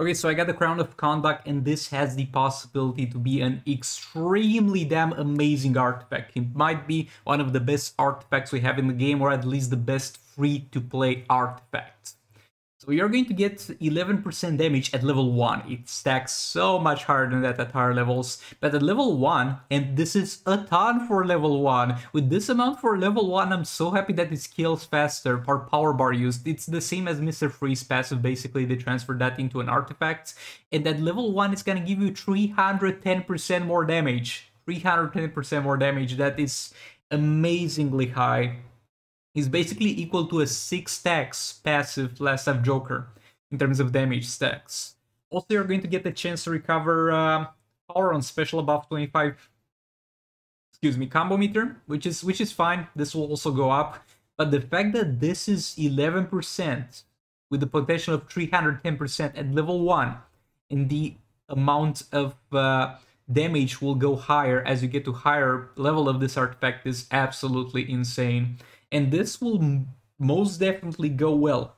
Okay, so I got the Crown of Kahndaq, and this has the possibility to be an extremely damn amazing artifact. It might be one of the best artifacts we have in the game, or at least the best free-to-play artifact. So you're going to get 11% damage at level 1. It stacks so much higher than that at higher levels. But at level 1, and this is a ton for level 1, with this amount for level 1, I'm so happy that it scales faster per power bar used. It's the same as Mr. Freeze passive, basically they transfer that into an artifact. And at level 1, it's gonna give you 310% more damage. 310% more damage, that is amazingly high is basically equal to a 6 stacks passive Last Laugh Joker in terms of damage stacks. Also, you're going to get the chance to recover uh, power on special above 25 excuse me, combo meter, which is which is fine. This will also go up. But the fact that this is 11% with the potential of 310% at level 1 and the amount of uh, damage will go higher as you get to higher level of this artifact is absolutely insane. And this will most definitely go well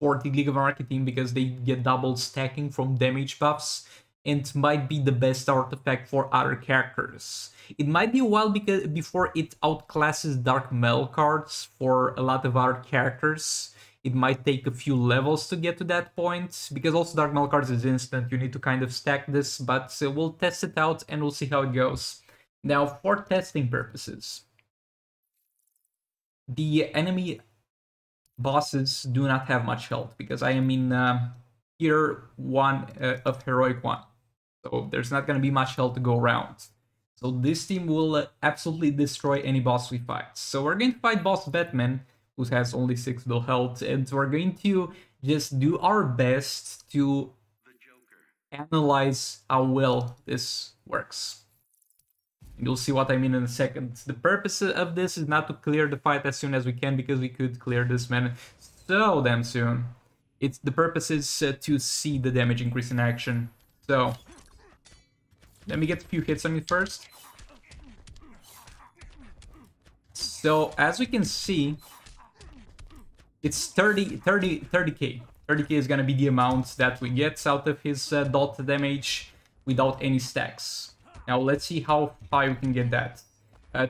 for the League of Marketing because they get double stacking from damage buffs and might be the best artifact for other characters. It might be a while because before it outclasses Dark Metal cards for a lot of other characters. It might take a few levels to get to that point, because also Dark Metal cards is instant, you need to kind of stack this, but uh, we'll test it out and we'll see how it goes. Now, for testing purposes, the enemy bosses do not have much health because I am in uh, tier 1 uh, of Heroic 1. So there's not going to be much health to go around. So this team will uh, absolutely destroy any boss we fight. So we're going to fight boss Batman, who has only 6 bill health, and we're going to just do our best to analyze how well this works. You'll see what I mean in a second. The purpose of this is not to clear the fight as soon as we can, because we could clear this man so damn soon. It's The purpose is uh, to see the damage increase in action. So, let me get a few hits on you first. So, as we can see, it's 30, 30, 30k. 30k is gonna be the amount that we get out of his uh, dot damage without any stacks. Now let's see how high we can get that. Uh,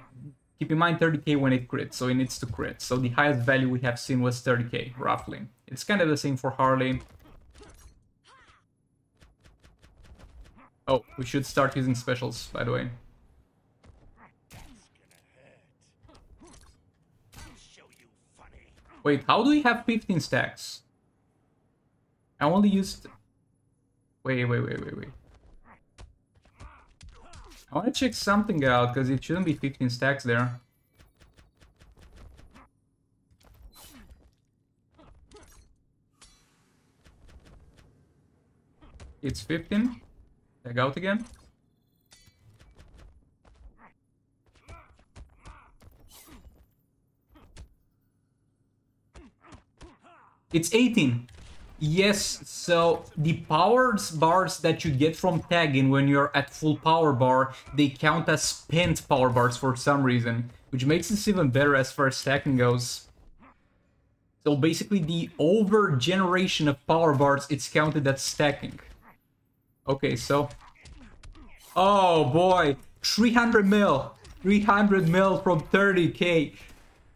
keep in mind 30k when it crits, so it needs to crit. So the highest value we have seen was 30k, roughly. It's kind of the same for Harley. Oh, we should start using specials, by the way. Wait, how do we have 15 stacks? I only used... Wait, wait, wait, wait, wait. I want to check something out, because it shouldn't be 15 stacks there. It's 15. Check out again. It's 18. Yes, so the powers bars that you get from tagging when you're at full power bar, they count as spent power bars for some reason, which makes this even better as far as stacking goes. So basically the over generation of power bars, it's counted as stacking. Okay, so... Oh boy, 300 mil! 300 mil from 30k!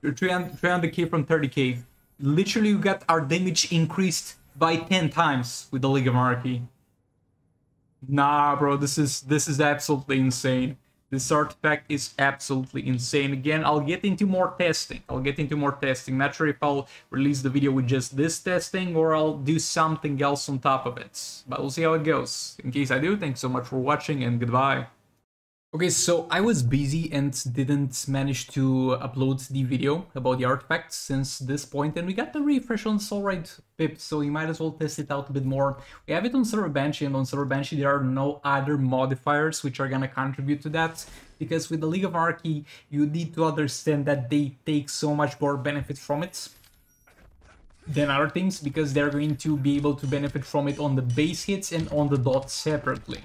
300k from 30k. Literally, you got our damage increased by 10 times with the League of. Nah, bro, this is this is absolutely insane. This artifact is absolutely insane. Again, I'll get into more testing. I'll get into more testing. Not sure if I'll release the video with just this testing or I'll do something else on top of it. But we'll see how it goes. In case I do, thanks so much for watching and goodbye. Okay, so I was busy and didn't manage to upload the video about the artifacts since this point, and we got the refresh on Soulrite Pip, so you might as well test it out a bit more. We have it on Silver Banshee, and on Silver Banshee there are no other modifiers which are gonna contribute to that, because with the League of Anarchy, you need to understand that they take so much more benefit from it than other things, because they're going to be able to benefit from it on the base hits and on the dots separately.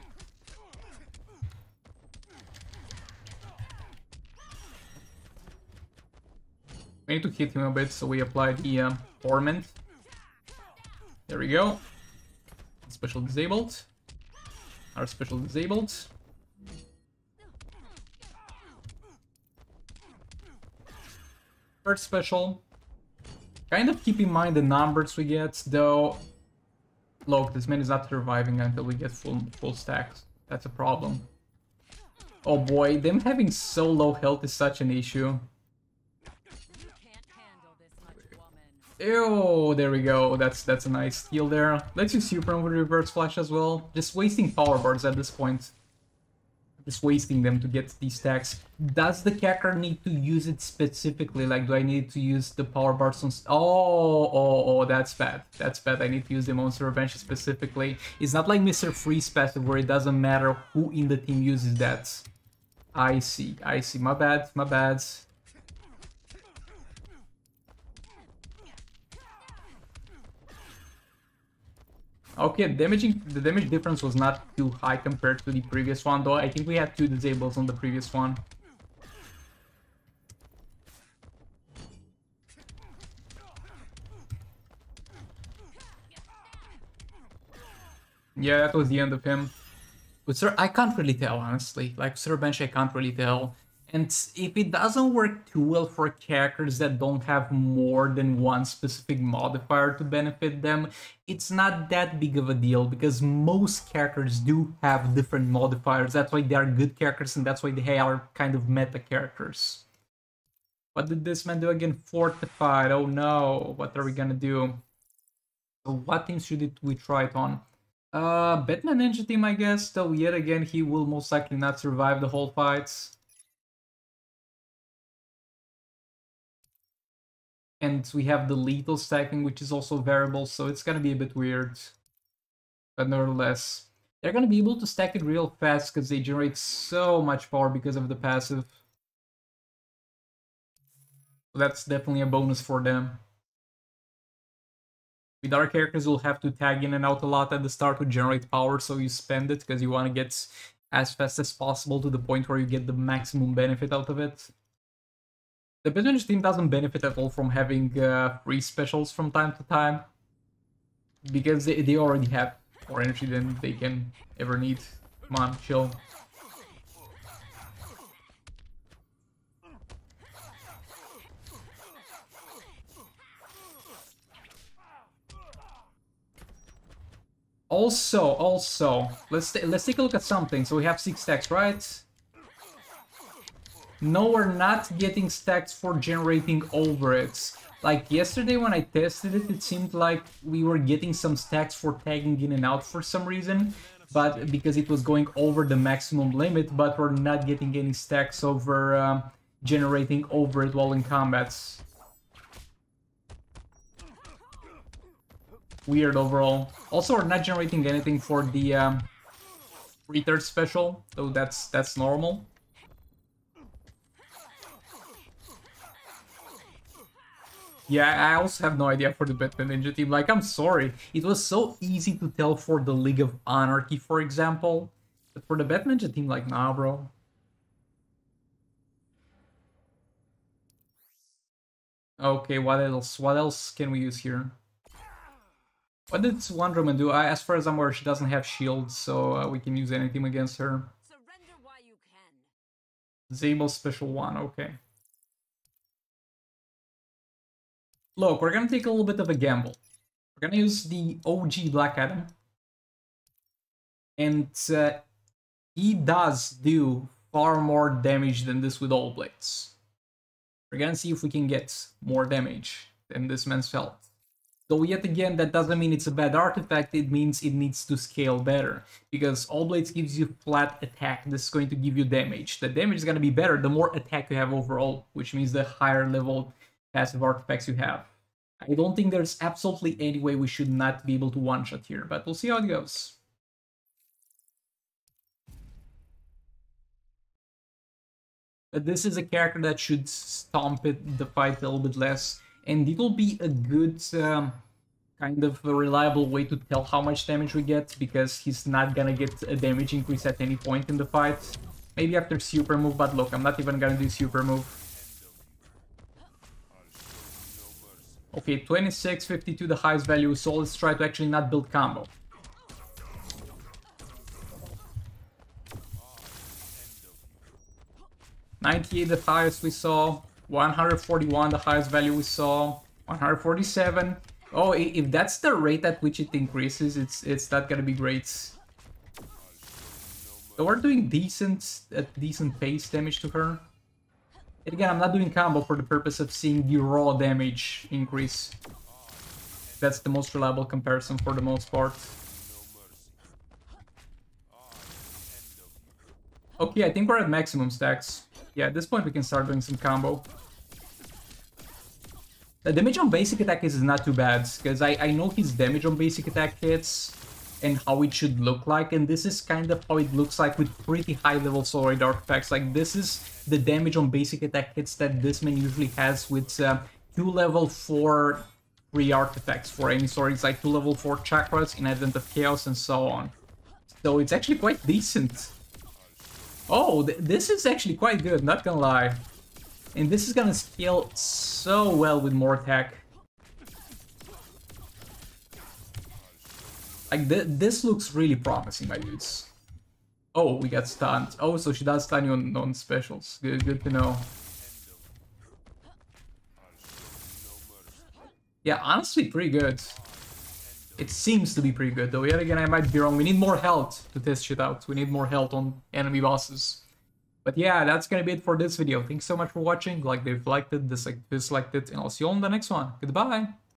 Need to hit him a bit, so we apply the uh, Torment. There we go. Special disabled. Our special disabled. Third special. Kind of keep in mind the numbers we get, though. Look, this man is not surviving until we get full full stacks. That's a problem. Oh boy, them having so low health is such an issue. Ew, there we go. That's that's a nice steal there. Let's use Super with Reverse Flash as well. Just wasting power bars at this point. Just wasting them to get these stacks. Does the Kakkar need to use it specifically? Like, do I need to use the power bars on... Oh, oh, oh, that's bad. That's bad. I need to use the Monster Revenge specifically. It's not like Mr. Freeze passive where it doesn't matter who in the team uses that. I see, I see. My bad, my bad. Okay, damaging the damage difference was not too high compared to the previous one, though I think we had two disables on the previous one. Yeah, that was the end of him. But sir, I can't really tell, honestly. Like, Sir Bench, I can't really tell. And if it doesn't work too well for characters that don't have more than one specific modifier to benefit them, it's not that big of a deal because most characters do have different modifiers. That's why they are good characters and that's why they are kind of meta characters. What did this man do again? Fortified. Oh no. What are we gonna do? So what teams should we try it on? Uh, Batman Ninja Team, I guess, though yet again he will most likely not survive the whole fights. And we have the lethal stacking, which is also variable, so it's gonna be a bit weird. But nevertheless, they're gonna be able to stack it real fast because they generate so much power because of the passive. So that's definitely a bonus for them. With our characters, you'll have to tag in and out a lot at the start to generate power, so you spend it because you want to get as fast as possible to the point where you get the maximum benefit out of it. The business team doesn't benefit at all from having uh, free specials from time to time. Because they, they already have more energy than they can ever need. Come on, chill. Also, also, let's let's take a look at something. So we have six stacks, right? No, we're not getting stacks for generating overits. Like yesterday when I tested it, it seemed like we were getting some stacks for tagging in and out for some reason, but because it was going over the maximum limit, but we're not getting any stacks over um, generating overit while in combats. Weird overall. Also, we're not generating anything for the um, retard special, so that's that's normal. Yeah, I also have no idea for the Batman Ninja team. Like, I'm sorry. It was so easy to tell for the League of Anarchy, for example. But for the Batman Ninja team, like, nah, bro. Okay, what else? What else can we use here? What did Wonder Woman do? I, as far as I'm aware, she doesn't have shields, so uh, we can use anything against her. Zabel Special 1, okay. Look, we're gonna take a little bit of a gamble. We're gonna use the OG Black Adam. And uh, he does do far more damage than this with all blades. We're gonna see if we can get more damage than this man's health. Though yet again, that doesn't mean it's a bad artifact, it means it needs to scale better. Because All Blades gives you flat attack, this is going to give you damage. The damage is gonna be better the more attack you have overall, which means the higher level passive artifacts you have. I don't think there's absolutely any way we should not be able to one-shot here, but we'll see how it goes. But this is a character that should stomp it, the fight a little bit less, and it will be a good um, kind of reliable way to tell how much damage we get, because he's not gonna get a damage increase at any point in the fight. Maybe after super move, but look, I'm not even gonna do super move. Okay, 26, 52, the highest value. So let's try to actually not build combo. Ninety-eight, the highest we saw. 141, the highest value we saw. 147. Oh, if that's the rate at which it increases, it's it's not gonna be great. So we're doing decent, at decent pace damage to her. And again, I'm not doing combo for the purpose of seeing the raw damage increase. That's the most reliable comparison for the most part. Okay, I think we're at maximum stacks. Yeah, at this point we can start doing some combo. The damage on basic attack is not too bad, because I, I know his damage on basic attack hits and how it should look like, and this is kind of how it looks like with pretty high level Solar artifacts. Like, this is the damage on basic attack hits that this man usually has with uh, two level 4 free artifacts for any sort. It's like two level 4 chakras in Advent of Chaos and so on. So it's actually quite decent. Oh, th this is actually quite good, not gonna lie. And this is gonna scale so well with more attack. Like, th this looks really promising, my dudes. Oh, we got stunned. Oh, so she does stun you on, on specials. Good, good to know. Yeah, honestly, pretty good. It seems to be pretty good, though. Yet again, I might be wrong. We need more health to test shit out. We need more health on enemy bosses. But yeah, that's gonna be it for this video. Thanks so much for watching. Like if you liked it, dislike, disliked it, and I'll see you on the next one. Goodbye!